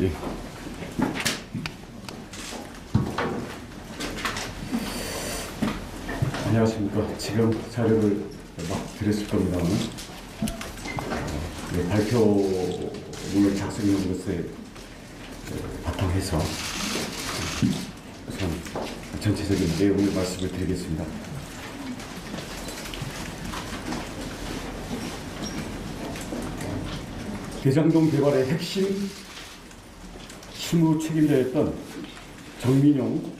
예. 안녕하십니까. 지금 자료를 막 드렸을 겁니다만, 어, 예, 발표문을 작성한 것에 어, 바탕해서 우선 전체적인 내용을 말씀을 드리겠습니다. 대장동 개발의 핵심 실무 책임자였던 정민용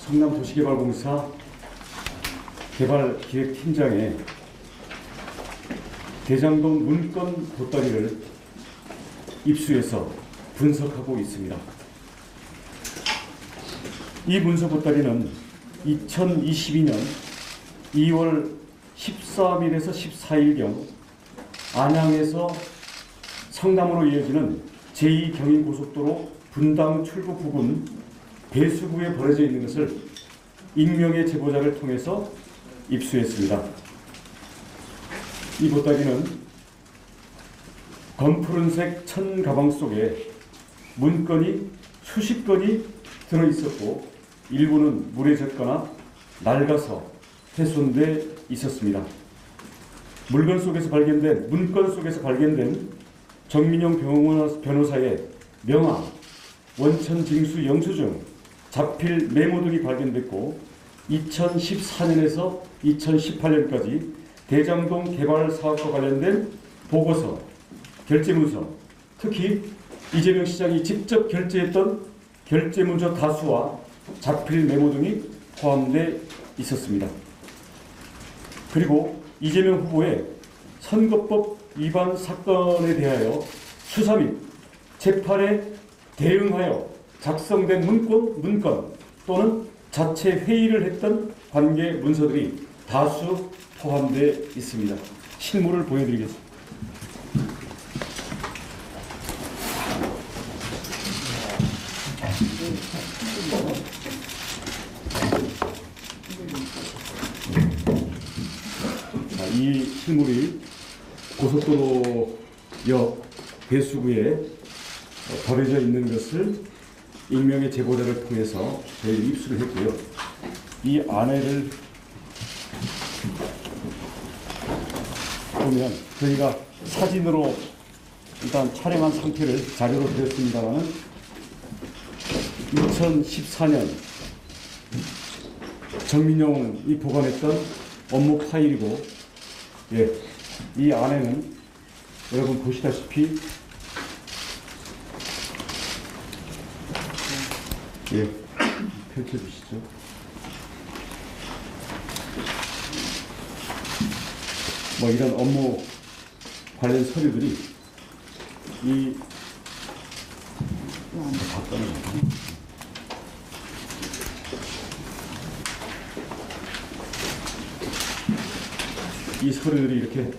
성남도시개발공사 개발기획팀장의 대장동 문건 보따리를 입수해서 분석하고 있습니다. 이 문서 보따리는 2022년 2월 13일에서 14일경 안양에서 성남으로 이어지는 제2경인고속도로 분당 출구 부근 배수구에 버려져 있는 것을 익명의 제보자를 통해서 입수했습니다. 이 보따리는 검푸른색 천 가방 속에 문건이 수십 건이 들어 있었고 일부는 물에 젖거나 낡아서 훼손돼 있었습니다. 물건 속에서 발견된 문건 속에서 발견된 변호사- 변호사의 명함, 원천 징수 영수증, 자필 메모 등이 발견됐고 2014년에서 2018년까지 대장동 개발 사업과 관련된 보고서, 결제문서, 특히 이재명 시장이 직접 결제했던 결제문서 다수와 자필 메모 등이 포함돼 있었습니다. 그리고 이재명 후보의 선거법 위반 사건에 대하여 수사 및 재판에 대응하여 작성된 문건, 문건 또는 자체 회의를 했던 관계 문서들이 다수 포함되어 있습니다. 실물을 보여드리겠습니다. 자, 이 실물이 고속도로 옆 배수구에 어, 버려져 있는 것을 익명의 제보자를 통해서 저희 입수를 했고요. 이 안에를 보면 저희가 사진으로 일단 촬영한 상태를 자료로 드렸습니다만은 2014년 정민용이 보관했던 업무 파일이고 예, 이 안에는 여러분 보시다시피 예, 펼쳐주시죠. 뭐 이런 업무 관련 서류들이 이다 꺼내놓고. 이 서류들이 이렇게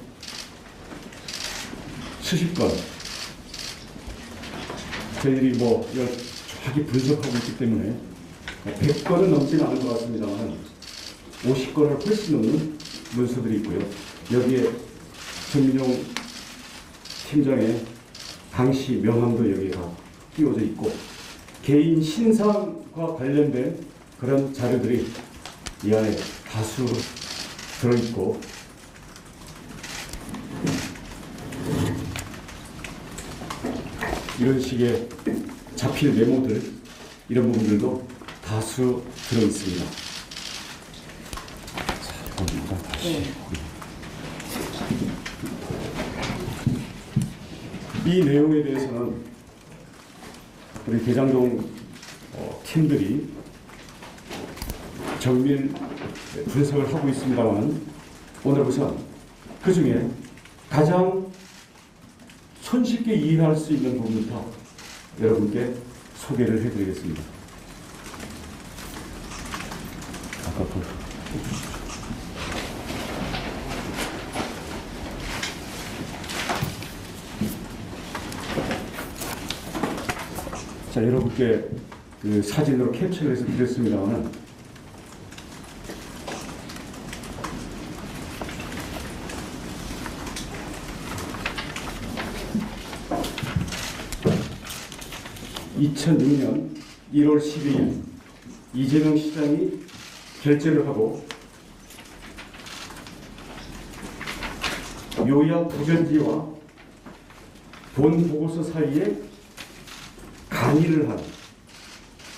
수십 건 저희들이 뭐 정확히 분석하고 있기 때문에 100건은 넘지는 않은 것 같습니다만 50건을 훨씬 넘는 문서들이 있고요. 여기에 정민용 팀장의 당시 명함도 여기가 띄워져 있고 개인 신상과 관련된 그런 자료들이 이 안에 다수 들어있고 이런 식의 자필 메모들 이런 부분들도 다수 들어 있습니다. 다시. 이 내용에 대해서는 우리 대장동 어, 팀들이 정밀 분석을 하고 있습니다만 오늘 우선 그 중에 가장 손쉽게 이해할 수 있는 부분부터 여러분께 소개를 해드리겠습니다. 그자 여러분께 그 사진으로 캡처를 해서 드렸습니다만 2006년 1월 12일 이재명 시장이 결재를 하고 묘야 부전지와 본 보고서 사이에 간의를 한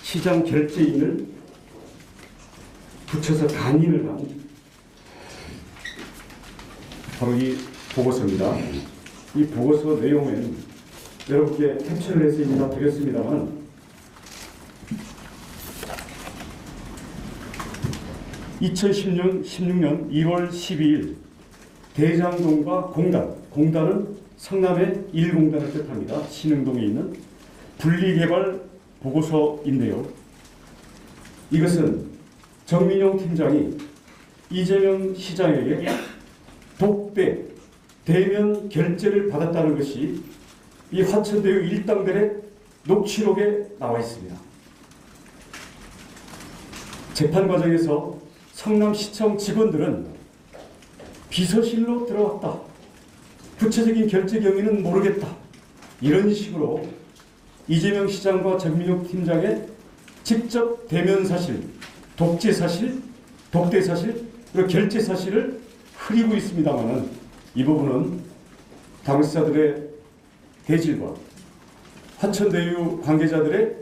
시장 결재인을 붙여서 간의를 한 바로 이 보고서입니다. 이 보고서 내용은 여러분께 캡처를 해서 인사 드렸습니다만 2016년 16년 1월 12일 대장동과 공단, 공단은 성남의 1공단을 뜻합니다. 신흥동에 있는 분리개발 보고서인데요. 이것은 정민용 팀장이 이재명 시장에게 독대, 대면 결재를 받았다는 것이 이 화천대유 일당들의 녹취록에 나와 있습니다. 재판 과정에서 성남시청 직원들은 비서실로 들어왔다. 구체적인 결제 경위는 모르겠다. 이런 식으로 이재명 시장과 정민욱 팀장의 직접 대면 사실, 독재 사실, 독대 사실, 그리고 결제 사실을 흐리고 있습니다만은 이 부분은 당사자들의 대질과 화천대유 관계자들의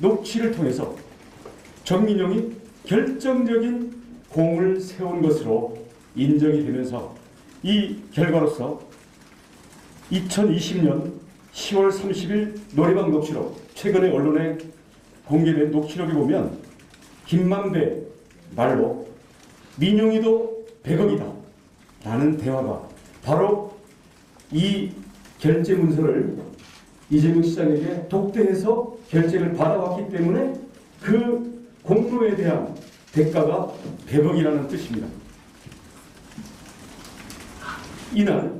녹취를 통해서 정민용이 결정적인 공을 세운 것으로 인정이 되면서 이 결과로서 2020년 10월 30일 노래방 녹취록 최근에 언론에 공개된 녹취록에 보면 김만배 말로 민용이도 100억이다 라는 대화가 바로 이 결제 문서를 이재명 시장에게 독대해서 결제를 받아왔기 때문에 그 공로에 대한 대가가 100억이라는 뜻입니다. 이날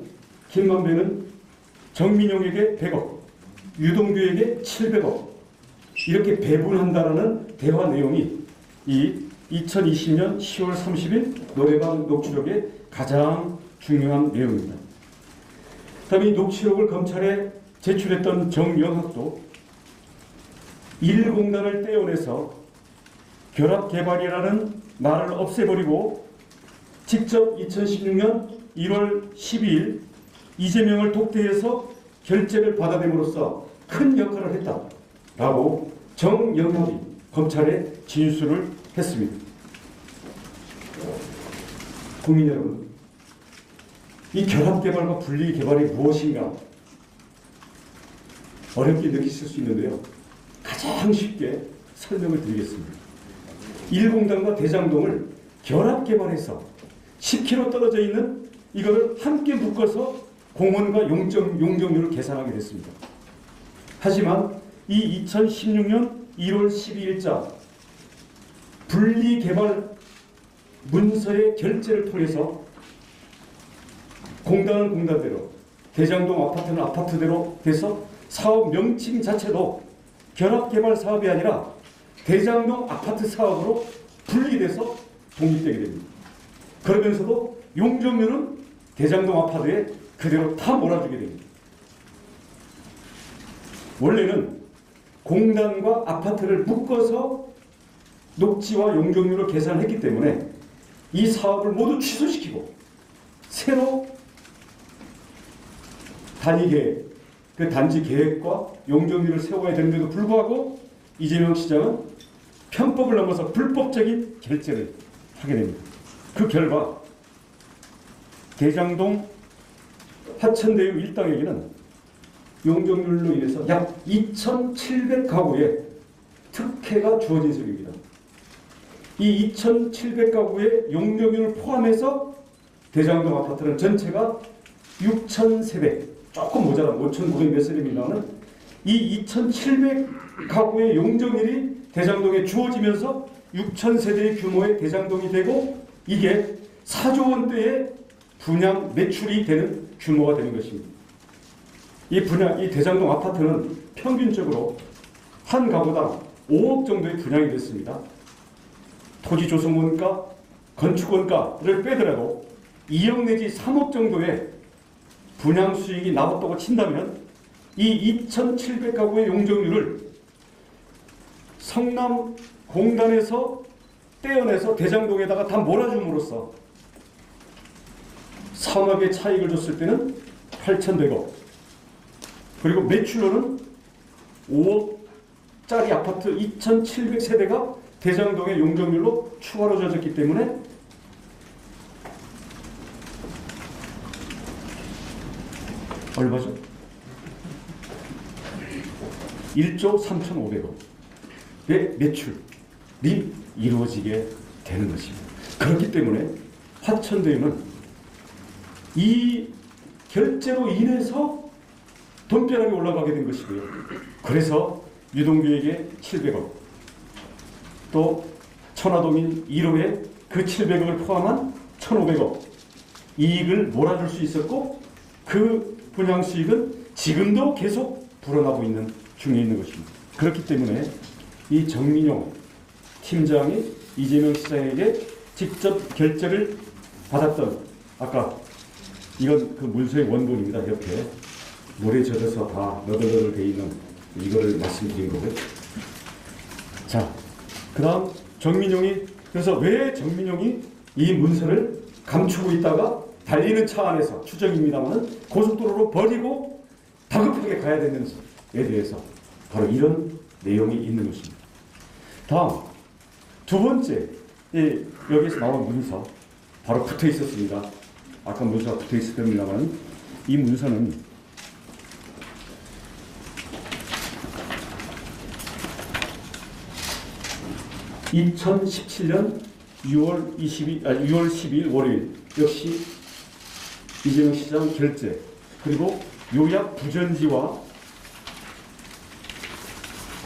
김만배는 정민용에게 100억, 유동규에게 700억 이렇게 배분한다라는 대화 내용이 이 2020년 10월 30일 노래방 녹취록의 가장 중요한 내용입니다. 다음에 이 녹취록을 검찰에 제출했던 정영학도 1공단을 떼어내서 결합개발이라는 말을 없애버리고 직접 2016년 1월 12일 이재명을 독대해서 결재를 받아냄으로써 큰 역할을 했다라고 정영학이 검찰에 진술을 했습니다. 국민 여러분, 이 결합개발과 분리개발이 무엇인가 어렵게 느끼실 수 있는데요. 가장 쉽게 설명을 드리겠습니다. 일공단과 대장동을 결합개발해서 10km 떨어져 있는 이거를 함께 묶어서 공원과 용적, 용적률을 계산하게 됐습니다. 하지만 이 2016년 1월 12일자 분리개발 문서의 결제를 통해서 공단은 공단대로 대장동 아파트는 아파트대로 돼서 사업 명칭 자체도 결합개발 사업이 아니라 대장동 아파트 사업으로 분리돼서 독립되게 됩니다. 그러면서도 용적률은 대장동 아파트에 그대로 다 몰아주게 됩니다. 원래는 공단과 아파트를 묶어서 녹지와 용적률을 계산했기 때문에 이 사업을 모두 취소시키고 새로 단위 계획, 그 단지 계획과 용적률을 세워야 되는데도 불구하고 이재명 시장은 편법을 넘어서 불법적인 결제를 하게 됩니다. 그 결과 대장동 하천대유 일당에게는 용적률로 인해서 약 2,700가구의 특혜가 주어진 셈입니다. 이 2,700가구의 용적률을 포함해서 대장동 아파트는 전체가 6,000세대, 조금 모자란 5,900몇 세대입니다만 이 2,700가구의 용적률이 대장동에 주어지면서 6,000세대의 규모의 대장동이 되고 이게 4조 원대의 분양 매출이 되는 규모가 되는 것입니다. 이 분양, 이 대장동 아파트는 평균적으로 한 가구당 5억 정도의 분양이 됐습니다. 토지 조성원가, 건축원가를 빼더라도 2억 내지 3억 정도의 분양 수익이 나왔다고 친다면 이 2,700가구의 용적률을 성남 공단에서 떼어내서 대장동에다가 다 몰아줌으로써 3억의 차익을 줬을 때는 8,100억. 그리고 매출로는 5억짜리 아파트 2,700세대가 대장동의 용적률로 추가로 져졌기 때문에 얼마죠? 1조 3,500억 의 매출이 이루어지게 되는 것입니다. 그렇기 때문에 화천대유는 이 결제로 인해서 돈벼락이 올라가게 된 것이고요. 그래서 유동규에게 700억 또 천화동인 1호에 그 700억을 포함한 1,500억 이익을 몰아줄 수 있었고 그 분양 수익은 지금도 계속 불어나고 있는 중에 있는 것입니다. 그렇기 때문에 이 정민용 팀장이 이재명 시장에게 직접 결제를 받았던 아까 이건 그 문서의 원본입니다. 옆에 물에 젖어서 다 너덜너덜 돼 있는 이거를 말씀드린 거고요. 자, 그 다음 정민용이 그래서 왜 정민용이 이 문서를 감추고 있다가 달리는 차 안에서 추정입니다만은 고속도로로 버리고 다급하게 가야 되는지에 대해서 바로 이런 내용이 있는 것입니다. 다음 두 번째 이 여기서 나온 문서 바로 붙어 있었습니다. 아까 문서가 붙어 있을 겁니다만 이 문서는 (2017년 6월 22, 아, 6월 12일 월요일 역시 이재명 시장 결재 그리고 요약 부전지와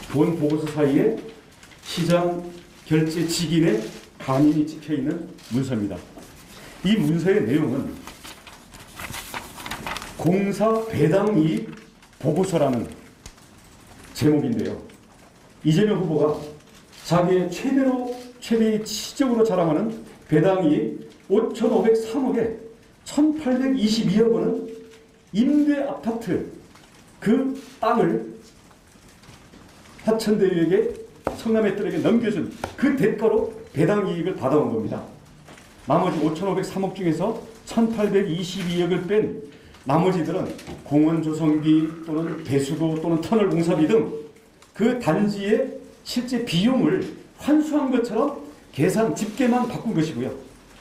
본 보고서 사이에 시장 결제 직인의 간인이 찍혀 있는 문서입니다. 이 문서의 내용은 공사 배당 이익 보고서라는 제목인데요. 이재명 후보가 자기의 최대로 최대의 치적으로 자랑하는 배당 이익 5,503억에 1,822억 원은 임대 아파트 그 땅을 화천대유에게 성남의들에게 넘겨준 그 대가로 배당 이익을 받아온 겁니다. 나머지 5,503억 중에서 1,822억을 뺀 나머지들은 공원 조성비 또는 배수도 또는 터널 공사비 등 그 단지의 실제 비용을 환수한 것처럼 계산 집계만 바꾼 것이고요.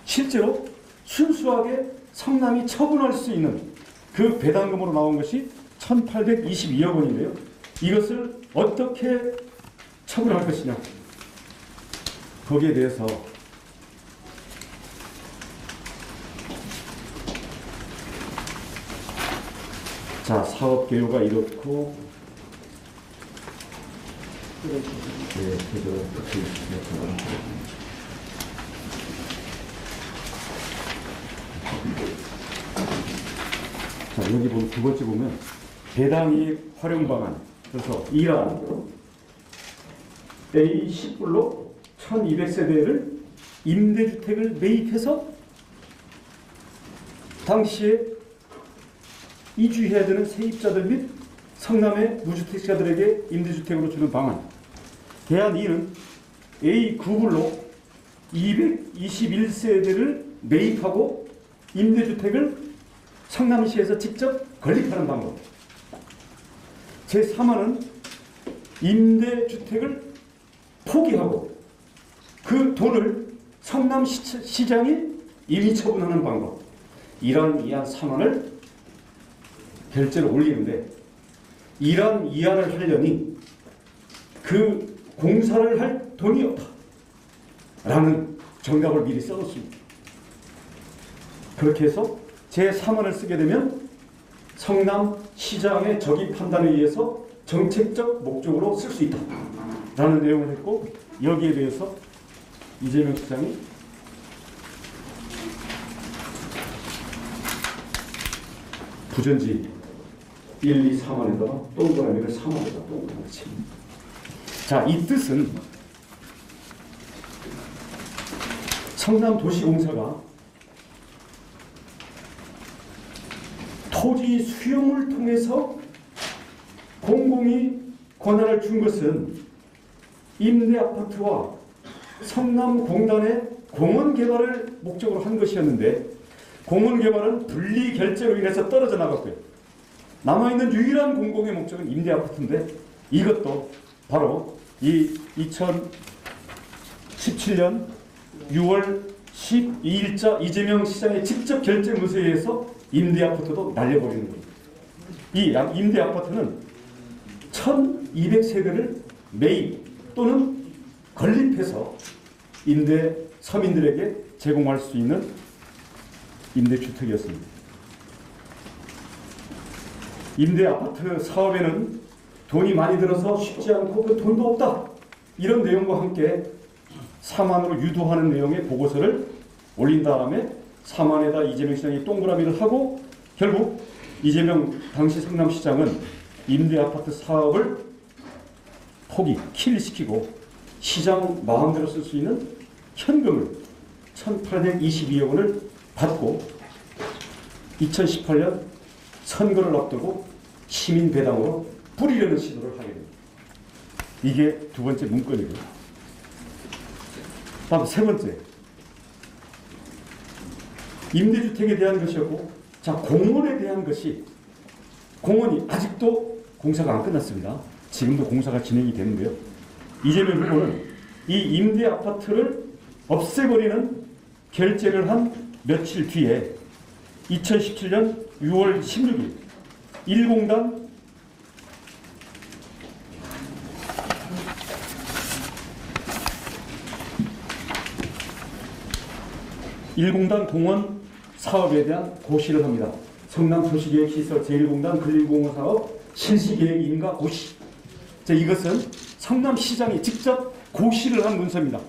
실제로 순수하게 성남이 처분할 수 있는 그 배당금으로 나온 것이 1,822억 원인데요. 이것을 어떻게 처분할 것이냐. 거기에 대해서 자 사업 개요가 이렇고 네, 그래서 어떻게 여기 보면 두 번째 보면 배당이익 활용 방안 그래서 이란 A 10불로 1200세대를 임대주택을 매입해서 당시에 이주해야 되는 세입자들 및 성남의 무주택자들에게 임대주택으로 주는 방안. 대안 2는 A 9불로 221세대를 매입하고 임대주택을 성남시에서 직접 건립하는 방법. 제3화는 임대주택을 포기하고 그 돈을 성남시장이 임의 처분하는 방법. 이런 이한 3원을 결제를 올리는데 이런 이안을 하려니 그 공사를 할 돈이 없다. 라는 정답을 미리 써놓습니다. 그렇게 해서 제3원을 쓰게 되면 성남 시장의 적인 판단에 의해서 정책적 목적으로 쓸 수 있다. 라는 내용을 했고 여기에 대해서 이재명 시장이 부전지 1, 2, 3원에다가 동그라미를 3원에다 동그라미 칩니다. 자, 이 뜻은 성남 도시공사가 토지 수용을 통해서 공공이 권한을 준 것은 임대 아파트와 성남공단의 공원 개발을 목적으로 한 것이었는데 공원 개발은 분리 결제로 인해서 떨어져 나갔고요. 남아있는 유일한 공공의 목적은 임대 아파트인데 이것도 바로 이 2017년 6월 12일자 이재명 시장의 직접 결재 문서에 의해서 임대 아파트도 날려버리는 겁니다. 이 양- 임대 아파트는 1200세대를 매입 또는 건립해서 임대 서민들에게 제공할 수 있는 임대주택이었습니다. 임대 아파트 사업에는 돈이 많이 들어서 쉽지 않고 그 돈도 없다. 이런 내용과 함께 사만으로 유도하는 내용의 보고서를 올린 다음에 사만에다 이재명 시장이 동그라미를 하고 결국 이재명 당시 성남시장은 임대 아파트 사업을 포기, 킬시키고 시장 마음대로 쓸 수 있는 현금을 1,822억 원을 받고 2018년 선거를 앞두고 시민 배당으로 뿌리려는 시도를 하게 됩니다. 이게 두 번째 문건이고요. 다음 세 번째. 임대주택에 대한 것이었고, 자, 공원에 대한 것이, 공원이 아직도 공사가 안 끝났습니다. 지금도 공사가 진행이 되는데요. 이재명 후보는 이 임대 아파트를 없애버리는 결재를 한 며칠 뒤에 2017년 6월 16일 1공단 일공단 공원 사업에 대한 고시를 합니다. 성남 도시계획 시설 제1공단 근린공원 사업 실시계획 인가 고시. 자, 이것은 성남시장이 직접 고시를 한 문서입니다.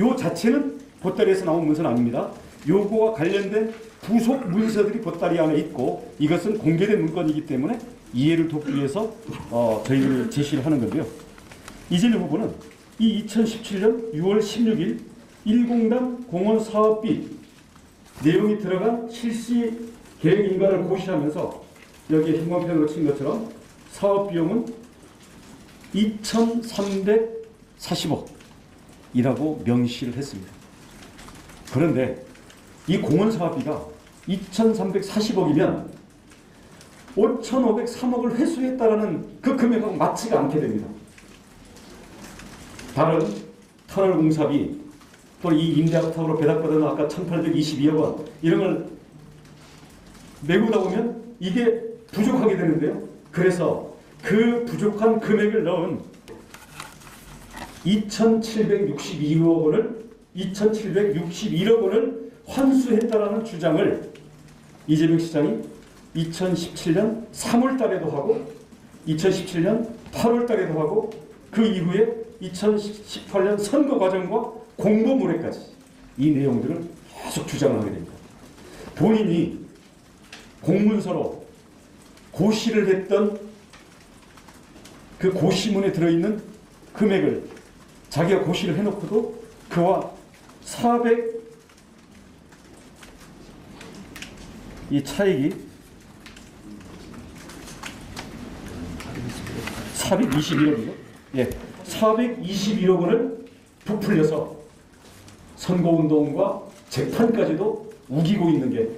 요 자체는 보따리에서 나온 문서는 아닙니다. 요거와 관련된 부속 문서들이 보따리 안에 있고 이것은 공개된 문건이기 때문에 이해를 돕기 위해서 어, 저희를 제시를 하는 건데요. 이재명 후보는 이 2017년 6월 16일 1공단 공원 사업비 내용이 들어간 실시 계획 인가를 고시하면서 여기에 형광펜으로 친 것처럼 사업 비용은 2,340억이라고 명시를 했습니다. 그런데 이 공원 사업비가 2,340억이면 5,503억을 회수했다라는 그 금액하고 맞지가 않게 됩니다. 다른 터널 공사비 또이 임대아파트로 배당받은 아까 1,822억 원 이런 걸 내고다 보면 이게 부족하게 되는데요. 그래서 그 부족한 금액을 넣은 2,762억 원을 2,761억 원을 환수했다라는 주장을 이재명 시장이 2017년 3월 달에도 하고 2017년 8월 달에도 하고 그 이후에 2018년 선거 과정과 공보문회까지 이 내용들을 계속 주장을 하게 됩니다. 본인이 공문서로 고시를 했던 그 고시문에 들어있는 금액을 자기가 고시를 해놓고도 그와 400 이 차익이 421억이죠. 예, 421억 원을 부풀려서 선거운동과 재판까지도 우기고 있는 게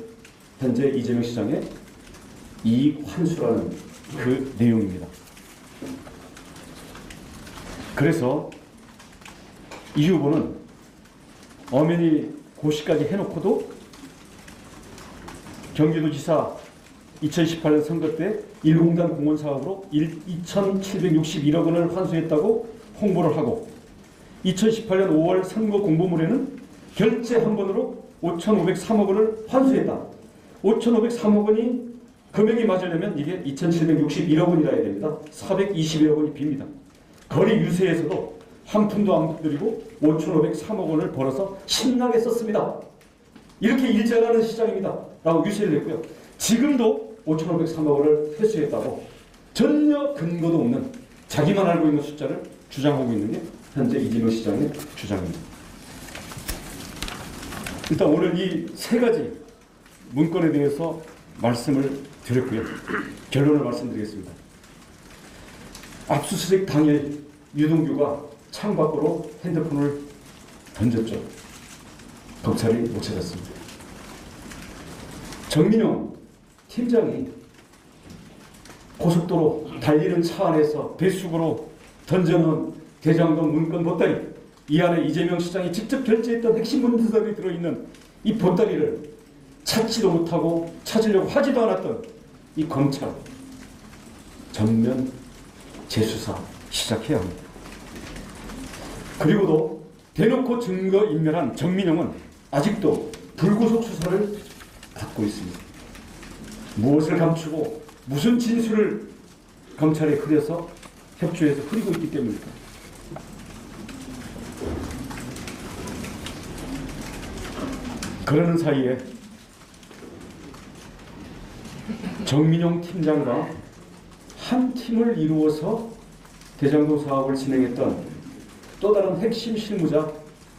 현재 이재명 시장의 이익 환수라는 그 내용입니다. 그래서 이 후보는 엄연히 고시까지 해놓고도 경기도지사 2018년 선거 때 1공단 공원 사업으로 2,761억 원을 환수했다고 홍보를 하고 2018년 5월 선거 공보문에는 결제 한 번으로 5,503억 원을 환수했다. 5,503억 원이 금액이 맞으려면 이게 2,761억 원이라 해야 됩니다. 421억 원이 빕니다. 거리 유세에서도 한 푼도 안 들이고 5,503억 원을 벌어서 신나게 썼습니다. 이렇게 일자라는 시장입니다. 라고 유세를 했고요. 지금도 5,503억 원을 회수했다고 전혀 근거도 없는 자기만 알고 있는 숫자를 주장하고 있는 게 현재 이재명 시장의 주장입니다. 일단 오늘 이 세 가지 문건에 대해서 말씀을 드렸고요. 결론을 말씀드리겠습니다. 압수수색 당일 유동규가 창 밖으로 핸드폰을 던졌죠. 경찰이 못 찾았습니다. 정민용 팀장이 고속도로 달리는 차 안에서 배수구로 던져놓은 대장동 문건 보따리 이 안에 이재명 시장이 직접 결제했던 핵심 문서들이 들어있는 이 보따리를 찾지도 못하고 찾으려고 하지도 않았던 이 검찰 전면 재수사 시작해야 합니다. 그리고도 대놓고 증거 인멸한 정민영은 아직도 불구속 수사를 받고 있습니다. 무엇을 감추고 무슨 진술을 검찰에 흐려서 협조해서 흐리고 있기 때문입니다. 그러는 사이에 정민용 팀장과 한 팀을 이루어서 대장동 사업을 진행했던 또 다른 핵심 실무자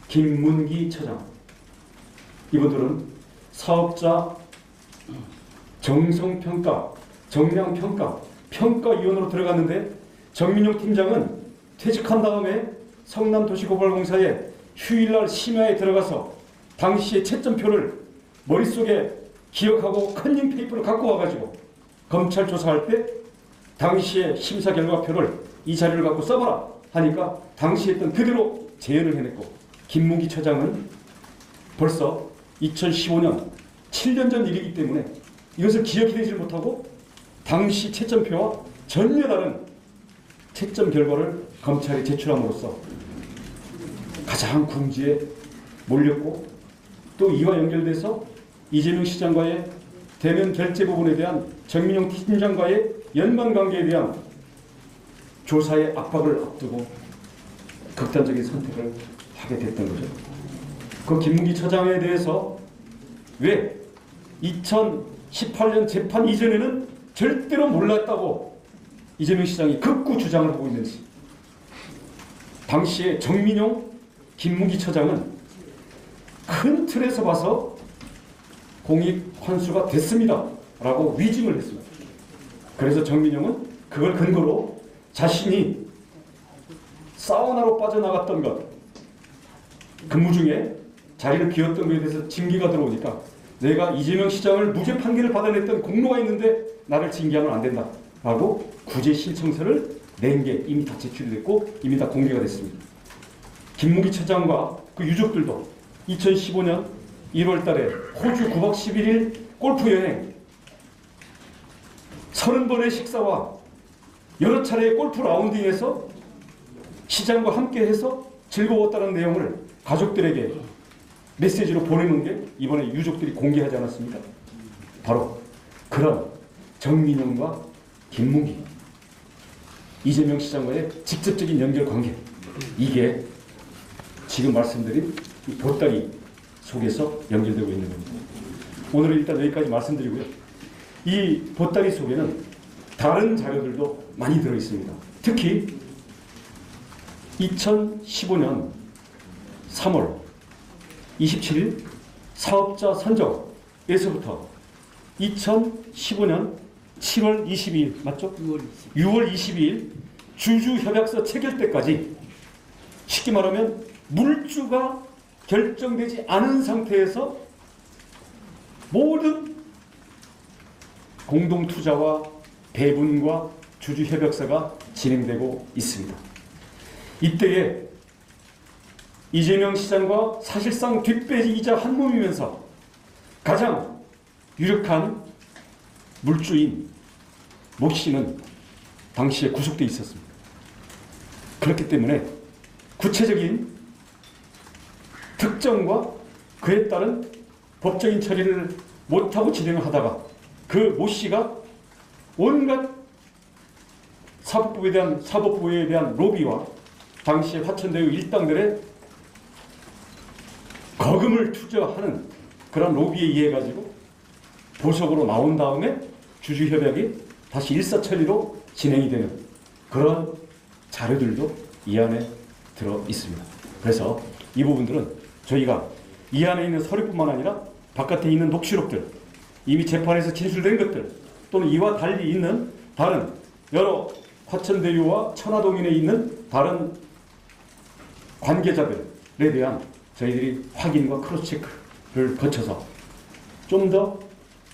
김문기 처장. 이분들은 사업자 정성평가, 정량평가, 평가위원으로 들어갔는데 정민용 팀장은 퇴직한 다음에 성남도시개발공사에 휴일날 심야에 들어가서 당시의 채점표를 머릿속에 기억하고 컨닝 페이퍼를 갖고 와가지고 검찰 조사할 때 당시의 심사 결과표를 이 자료를 갖고 써봐라 하니까 당시 했던 그대로 재현을 해냈고 김문기 처장은 벌써 2015년 7년 전 일이기 때문에 이것을 기억해내지 못하고 당시 채점표와 전혀 다른 채점 결과를 검찰에 제출함으로써 가장 궁지에 몰렸고 또 이와 연결돼서 이재명 시장과의 대면 결제 부분에 대한 정민용 팀장과의 연관 관계에 대한 조사의 압박을 앞두고 극단적인 선택을 하게 됐던 거죠. 그 김문기 처장에 대해서 왜 2018년 재판 이전에는 절대로 몰랐다고 이재명 시장이 극구 주장을 하고 있는지 당시에 정민용 김문기 처장은 큰 틀에서 봐서 공익 환수가 됐습니다. 라고 위증을 했습니다. 그래서 정민용은 그걸 근거로 자신이 사우나로 빠져나갔던 것 근무 중에 자리를 비웠던 것에 대해서 징계가 들어오니까 내가 이재명 시장을 무죄 판결을 받아냈던 공로가 있는데 나를 징계하면 안 된다 라고 구제 신청서를 낸 게 이미 다 제출이 됐고 이미 다 공개가 됐습니다 김무기 처장과 그 유족들도 2015년 1월 달에 호주 9박 11일 골프 여행 30번의 식사와 여러 차례의 골프 라운딩에서 시장과 함께 해서 즐거웠다는 내용을 가족들에게 메시지로 보내는 게 이번에 유족들이 공개하지 않았습니까? 바로 그런 정민영과 김문기 이재명 시장과의 직접적인 연결 관계 이게 지금 말씀드린 이 보따리 속에서 연결되고 있는 겁니다. 오늘은 일단 여기까지 말씀드리고요. 이 보따리 속에는 다른 자료들도 많이 들어 있습니다. 특히 2015년 3월 27일 사업자 선정에서부터 2015년 7월 22일 맞죠? 6월 20일. 6월 22일 주주 협약서 체결 때까지 쉽게 말하면 물주가 결정되지 않은 상태에서 모든 공동 투자와 배분과 주주 협약서가 진행되고 있습니다. 이때에 이재명 시장과 사실상 뒷배이자 한 몸이면서 가장 유력한 물주인 모 씨는 당시에 구속돼 있었습니다. 그렇기 때문에 구체적인 특정과 그에 따른 법적인 처리를 못하고 진행을 하다가 그 모 씨가 온갖 사법부에 대한 사법부에 대한 로비와 당시의 화천대유 일당들의 거금을 투자하는 그런 로비에 의해 가지고 보석으로 나온 다음에 주주 협약이 다시 일사천리로 진행이 되는 그런 자료들도 이 안에 들어 있습니다. 그래서 이 부분들은 저희가 이 안에 있는 서류뿐만 아니라 바깥에 있는 녹취록들, 이미 재판에서 진술된 것들, 또는 이와 달리 있는 다른 여러 화천대유와 천화동인에 있는 다른 관계자들에 대한 저희들이 확인과 크로스체크를 거쳐서 좀 더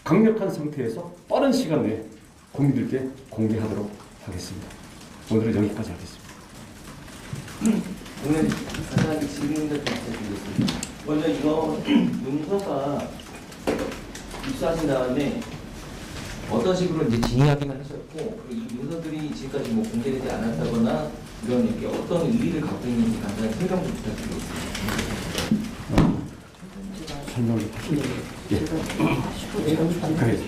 강력한 상태에서 빠른 시간 내에 국민들께 공개하도록 하겠습니다. 오늘은 여기까지 하겠습니다. 오늘 간단하게 질문을 좀 부탁드리겠습니다. 먼저 이거 문서가 입수하신 다음에 어떤 식으로 이제 진행하기는 하셨고 그리고 이 문서들이 지금까지 뭐 공개되지 않았다거나 이런 이렇게 어떤 의미를 갖고 있는지 간단히 설명 좀 부탁드리겠습니다. 설명을 하시죠. 예. 그래.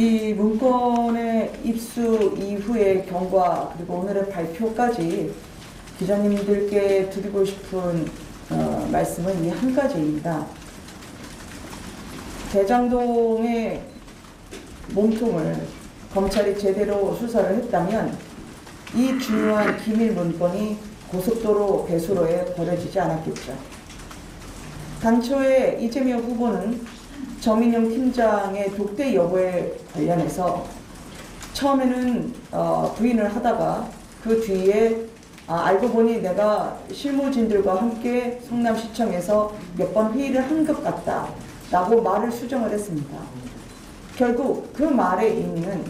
이 문건의 입수 이후의 경과 그리고 오늘의 발표까지 기자님들께 드리고 싶은 어, 말씀은 이 한 가지입니다. 대장동의 몸통을 검찰이 제대로 수사를 했다면 이 중요한 기밀 문건이 고속도로 배수로에 버려지지 않았겠죠. 당초에 이재명 후보는 정민영 팀장의 독대 여부에 관련해서 처음에는 어, 부인을 하다가 그 뒤에 아, 알고 보니 내가 실무진들과 함께 성남시청에서 몇 번 회의를 한 것 같다 라고 말을 수정을 했습니다. 결국 그 말에 있는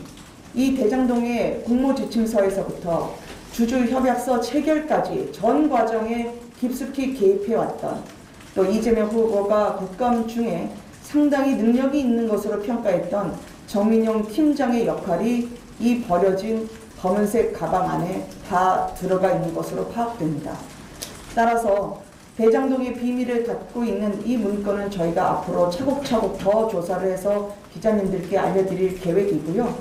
이 대장동의 공모지침서에서부터 주주협약서 체결까지 전 과정에 깊숙이 개입해왔던 또 이재명 후보가 국감 중에 상당히 능력이 있는 것으로 평가했던 정민용 팀장의 역할이 이 버려진 검은색 가방 안에 다 들어가 있는 것으로 파악됩니다. 따라서 대장동의 비밀을 갖고 있는 이 문건은 저희가 앞으로 차곡차곡 더 조사를 해서 기자님들께 알려드릴 계획이고요.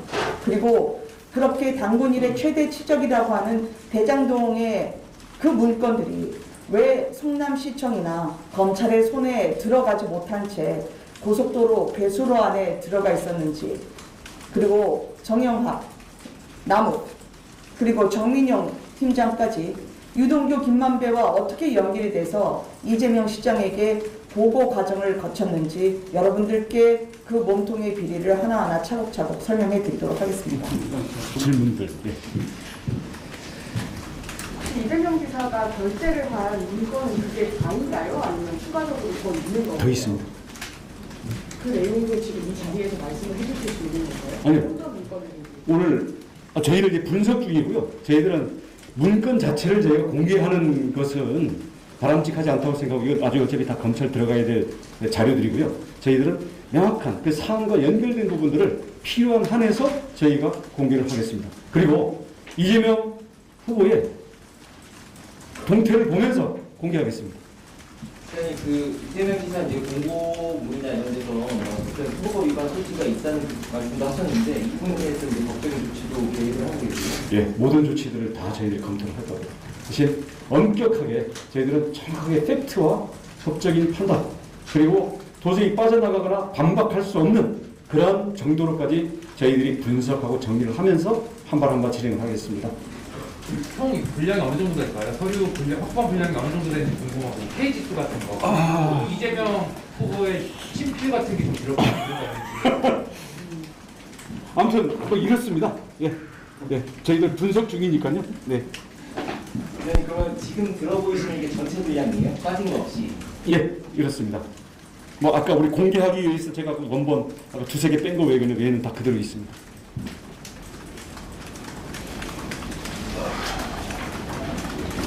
그리고 그렇게 당군 일의 최대 치적이라고 하는 대장동의 그 문건들이 왜 성남시청이나 검찰의 손에 들어가지 못한 채 고속도로 배수로 안에 들어가 있었는지 그리고 정영학, 남욱 그리고 정민영 팀장까지 유동규 김만배와 어떻게 연결이 돼서 이재명 시장에게 보고 과정을 거쳤는지 여러분들께 그 몸통의 비리를 하나하나 차곡차곡 설명해 드리도록 하겠습니다. 질문들. 예. 이재명 지사가 결재를 한 문건은 그게 다인가요? 아니면 추가적으로 더 있는 건가요? 더 있습니다. 그 내용을 지금 이 자리에서 말씀을 해주실 수 있는 건가요? 아니요. 오늘 아, 저희는 이제 분석 중이고요. 저희들은 문건 자체를 저희가 공개하는 것은 바람직하지 않다고 생각하고 이건 나중에 어차피 다 검찰 들어가야 될 자료들이고요. 저희들은 명확한 그 사안과 연결된 부분들을 필요한 한에서 저희가 공개를 하겠습니다. 그리고 이재명 후보의 동태를 보면서 공개하겠습니다. 시장님 그 이재명 지사 이제 공고문이나 이런 데서 어떤 후보 위반 소지가 있다는 말씀도 하셨는데 이 부분에 대해서 이제 법적인 조치도 계획을 하고 계세요. 예, 모든 조치들을 다 저희들이 검토를 할 거고요. 대신 엄격하게 저희들은 정확하게 팩트와 법적인 판단 그리고 도저히 빠져나가거나 반박할 수 없는 그런 정도로까지 저희들이 분석하고 정리를 하면서 한 발 한 발 진행을 하겠습니다. 총 분량이 어느 정도 될까요? 서류 분량, 확보 분량이 어느 정도 되는지 궁금하고 페이지 수 같은 거 아. 이재명 후보의 친필 같은 게 좀 들어가 있는지 아무튼 뭐 이렇습니다. 예, 예, 저희들 분석 중이니까요. 네, 네, 그러면 지금 들어보시는 게 전체 분량이에요? 빠진 거 없이. 예, 이렇습니다. 뭐 아까 우리 공개하기 위해서 제가 그 원본 아까 두세 개 뺀 거 외에는 외에는 다 그대로 있습니다.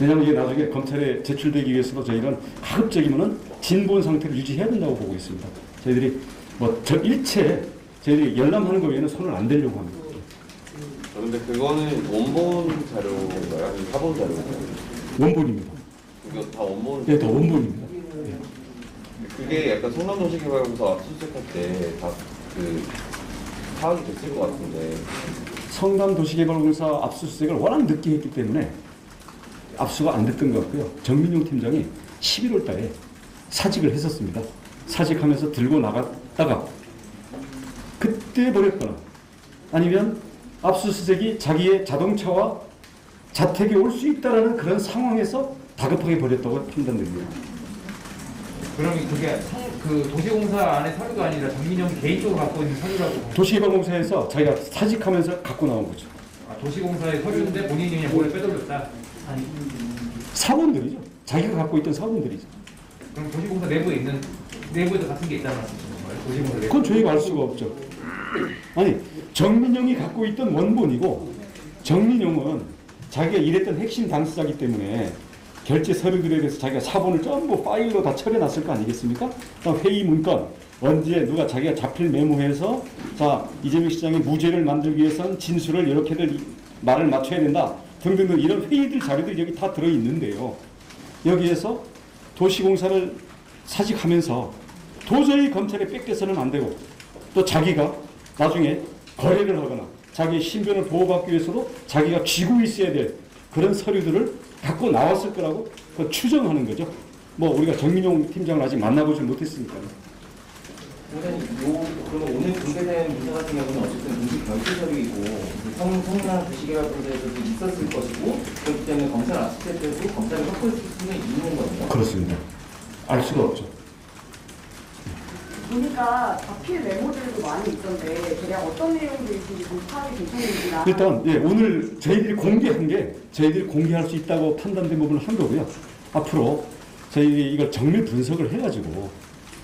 왜냐하면 이게 나중에 검찰에 제출되기 위해서도 저희는 가급적이면은 진본 상태를 유지해야 된다고 보고 있습니다. 저희들이 뭐 저 일체 저희들이 열람하는 거 외에는 손을 안 대려고 합니다. 아, 근데 그거는 원본 자료인가요? 아니면 사본 자료인가요? 원본입니다. 이거 다 원본. 네, 다 원본입니다. 예. 그게 약간 성남도시개발공사 압수수색할 때 다 그 파악이 됐을 것 같은데. 성남 도시개발공사 압수수색을 워낙 늦게 했기 때문에 압수가 안 됐던 것 같고요. 정민용 팀장이 11월 달에 사직을 했었습니다. 사직하면서 들고 나갔다가 그때 버렸거나 아니면 압수수색이 자기의 자동차와 자택에 올 수 있다라는 그런 상황에서 다급하게 버렸다고 판단됩니다. 그러면 그게 성, 그 도시공사 안에 서류가 아니라 장민영 개인적으로 갖고 있는 서류라고 도시개발공사에서 자기가 사직하면서 갖고 나온 거죠. 아, 도시공사의 서류인데 본인이 그냥 몰래 빼돌렸다. 사원들이죠. 자기가 갖고 있던 사원들이죠. 그럼 도시공사 내부에 있는 내부에도 같은 게 있다는 말씀이신가요? 도시공사 내부. 그건 저희가 알 수가 없죠. 아니 정민영이 갖고 있던 원본이고 정민영은 자기가 일했던 핵심 당사자이기 때문에 결제 서류들에 대해서 자기가 사본을 전부 파일로 다 처리해놨을 거 아니겠습니까? 회의 문건 언제 누가 자기가 자필 메모해서 자 이재명 시장의 무죄를 만들기 위해서는 진술을 이렇게들 말을 맞춰야 된다 등등등 이런 회의들 자료들이 여기 다 들어 있는데요. 여기에서 도시공사를 사직하면서 도저히 검찰에 뺏겨서는 안 되고 또 자기가 나중에 거래를 하거나 자기의 신변을 보호받기 위해서도 자기가 쥐고 있어야 될 그런 서류들을 갖고 나왔을 거라고 그 추정하는 거죠. 뭐 우리가 정민용 팀장을 아직 만나보지 못했으니까요. 굉장히 요 그러면 오늘 공개된 문서 같은 경우는 어쨌든 공식 결제 서류이고 성 성남 도시개발본부에서도 있었을 것이고 그렇기 때문에 검찰 압수수색 때도 검찰이 확보했을 수는 있는 거죠. 그렇습니다. 알 수가 없죠. 보니까 자필 메모들도 많이 있던데 대략 어떤 내용들인지 좀 파악이 되셨는지나 일단 예, 오늘 저희들이 공개한 게 저희들이 공개할 수 있다고 판단된 부분을 한 거고요. 앞으로 저희들이 이걸 정밀 분석을 해가지고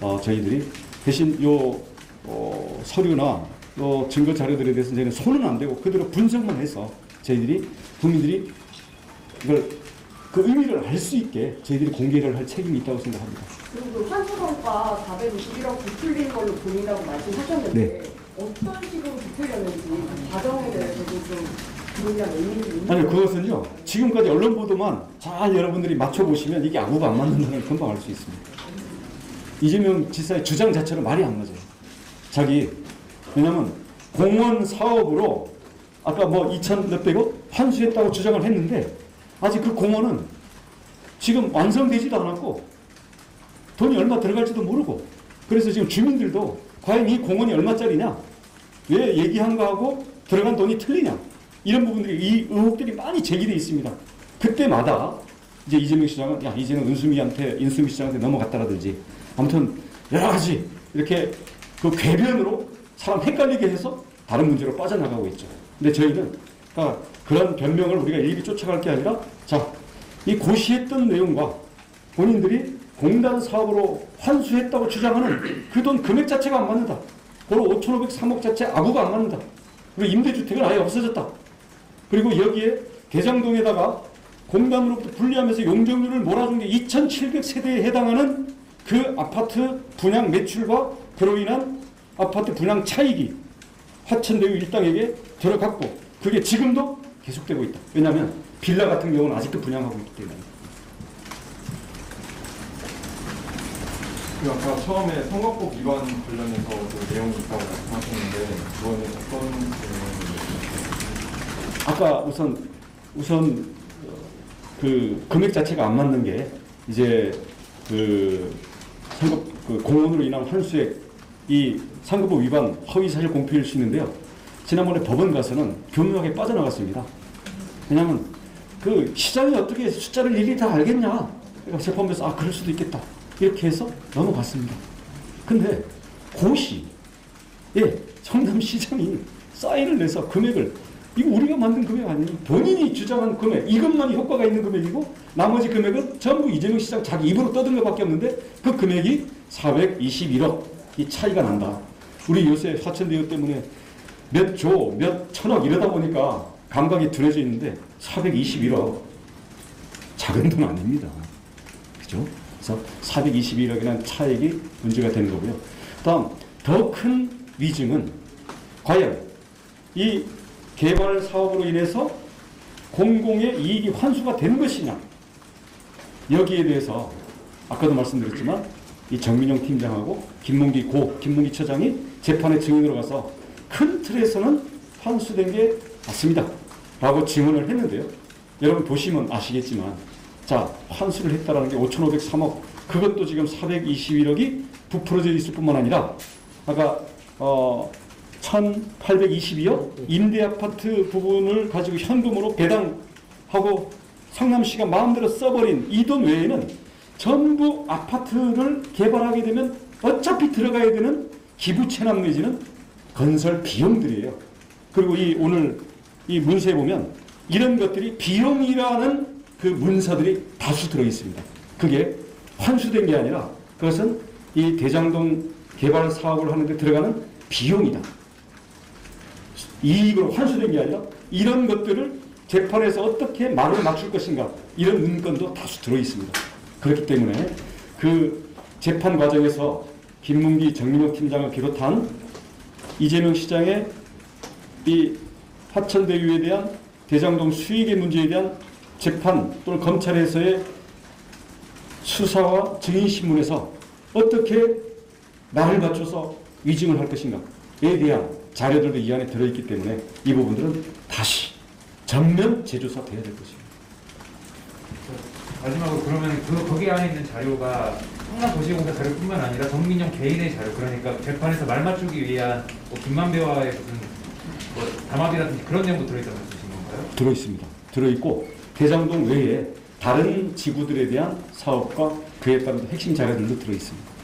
어, 저희들이 대신 요 어, 서류나 요 증거 자료들에 대해서 저희는 손은 안 대고 그대로 분석만 해서 저희들이 국민들이 이걸 그 의미를 알 수 있게 저희들이 공개를 할 책임이 있다고 생각합니다. 그리고 그 환수성과 451억 부풀린 걸로 보인다고 말씀하셨는데 네. 어떤 식으로 부풀렸는지 그 과정에 대해서도 좀 아니 그것은요 지금까지 언론 보도만 잘 여러분들이 맞춰보시면 이게 아무가 안 맞는다는 걸 금방 알 수 있습니다 이재명 지사의 주장 자체는 말이 안 맞아요. 자기 왜냐면 공원 사업으로 아까 뭐 2천 몇백억 환수했다고 주장을 했는데 아직 그 공원은 지금 완성되지도 않았고 돈이 얼마 들어갈지도 모르고 그래서 지금 주민들도 과연 이 공원이 얼마짜리냐? 왜 얘기한 거하고 들어간 돈이 틀리냐? 이런 부분들이 이 의혹들이 많이 제기돼 있습니다. 그때마다 이제 이재명 시장은 야 이제는 은수미한테 인수미 시장한테 넘어갔다라든지 아무튼 여러 가지 이렇게 그 궤변으로 사람 헷갈리게 해서 다른 문제로 빠져나가고 있죠. 근데 저희는 그러니까 그런 변명을 우리가 일일이 쫓아갈 게 아니라 자 이 고시했던 내용과 본인들이 공단 사업으로 환수했다고 주장하는 그 돈 금액 자체가 안 맞는다. 고로 5,503억 자체 아구가 안 맞는다. 그리고 임대주택은 아예 없어졌다. 그리고 여기에 대장동에다가 공단으로부터 분리하면서 용적률을 몰아준 게 2,700세대에 해당하는 그 아파트 분양 매출과 그로 인한 아파트 분양 차익이 화천대유 일당에게 들어갔고 그게 지금도 계속되고 있다. 왜냐하면 빌라 같은 경우는 아직도 분양하고 있기 때문에. 그 아까 처음에 선거법 위반 관련해서 그 내용이 있다고 말씀하셨는데 그거는 어떤 내용인지 아까 우선 우선 어, 그 금액 자체가 안 맞는 게 이제 그 상급 그 공원으로 인한 환수액 이 상급법 위반 허위 사실 공표일 수 있는데요. 지난번에 법원 가서는 교묘하게 빠져나갔습니다. 왜냐하면 그 시장이 어떻게 숫자를 일일이 다 알겠냐. 그러니까 재판부에서 아 그럴 수도 있겠다 이렇게 해서 넘어갔습니다. 근데 고시 예 성남시장이 사인을 내서 금액을 이거 우리가 만든 금액 아니에요. 본인이 주장한 금액 이것만이 효과가 있는 금액이고 나머지 금액은 전부 이재명 시장 자기 입으로 떠든 것밖에 없는데 그 금액이 421억 이 차이가 난다. 우리 요새 화천대유 때문에 몇 조, 몇 천억 이러다 보니까 감각이 둔해져 있는데 421억 작은 돈 아닙니다. 그죠? 그래서 421억이라는 차액이 문제가 되는 거고요. 다음 더 큰 위증은 과연 이 개발 사업으로 인해서 공공의 이익이 환수가 된 것이냐? 여기에 대해서 아까도 말씀드렸지만 이 정민영 팀장하고 김문기 고 김문기 처장이 재판에 증인으로 가서 큰 틀에서는 환수된 게 맞습니다. 라고 증언을 했는데요. 여러분 보시면 아시겠지만 자 환수를 했다라는 게 5,503억 그것도 지금 421억이 부풀어져 있을 뿐만 아니라 아까 어 1,822억 임대 아파트 부분을 가지고 현금으로 배당하고 성남시가 마음대로 써버린 이 돈 외에는 전부 아파트를 개발하게 되면 어차피 들어가야 되는 기부 체납 내지는 건설 비용들이에요. 그리고 이 오늘 이 문서에 보면 이런 것들이 비용이라는 그 문서들이 다수 들어 있습니다. 그게 환수된 게 아니라 그것은 이 대장동 개발 사업을 하는데 들어가는 비용이다. 이익으로 환수된 게 아니라 이런 것들을 재판에서 어떻게 말을 맞출 것인가 이런 문건도 다수 들어 있습니다. 그렇기 때문에 그 재판 과정에서 김문기 정민호 팀장을 비롯한 이재명 시장의 이 화천대유에 대한 대장동 수익의 문제에 대한 재판 또는 검찰에서의 수사와 증인신문에서 어떻게 말을 맞춰서 위증을 할 것인가에 대한 자료들도 이 안에 들어있기 때문에 이 부분들은 다시 전면 재조사 돼야 될 것입니다. 마지막으로 그러면 그 거기 안에 있는 자료가 성남도시공사 자료뿐만 아니라 정민영 개인의 자료 그러니까 재판에서 말 맞추기 위한 뭐 김만배와의 무슨 뭐 담합이라든지 그런 내용도 들어있다는 말씀이신 건가요? 들어있습니다. 들어있고 대장동 외에 다른 지구들에 대한 사업과 그에 따른 핵심 자료들도 들어있습니다.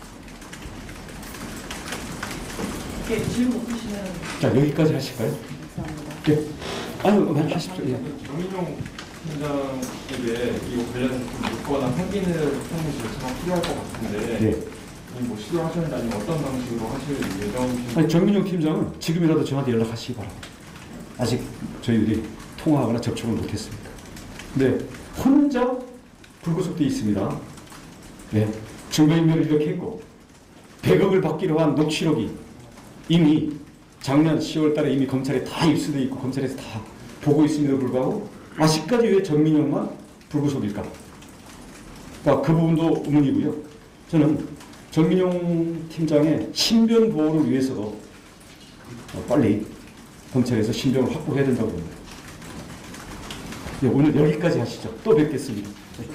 이렇게 질문 없으시면 자 여기까지 하실까요? 감사합니다. 네. 아유 말 하십시오. 예. 정민용 팀장에게 이거 관련해서 좀 묻거나 확인을 하는 절차가 필요할 것 같은데 네. 이뭐 시도하셨는지 아니면 어떤 방식으로 하실 예정이신지 아니 정민용 팀장은 지금이라도 저한테 연락하시기 바랍니다. 아직 저희들이 통화하거나 접촉을 못했습니다. 네, 혼자 불구속돼 있습니다. 네, 증거인멸을 이렇게 했고 100억을 받기로 한 녹취록이 이미 작년 10월 달에 이미 검찰에 다 입수돼 있고 검찰에서 다 보고 있음에도 불구하고 아직까지 왜 전민영만 불구속일까? 그러니까 그 부분도 의문이고요. 저는 전민용 팀장의 신변 보호를 위해서도 어, 빨리 검찰에서 신병을 확보해야 된다고 봅니다. 네, 오늘 여기까지 하시죠. 또 뵙겠습니다. 네.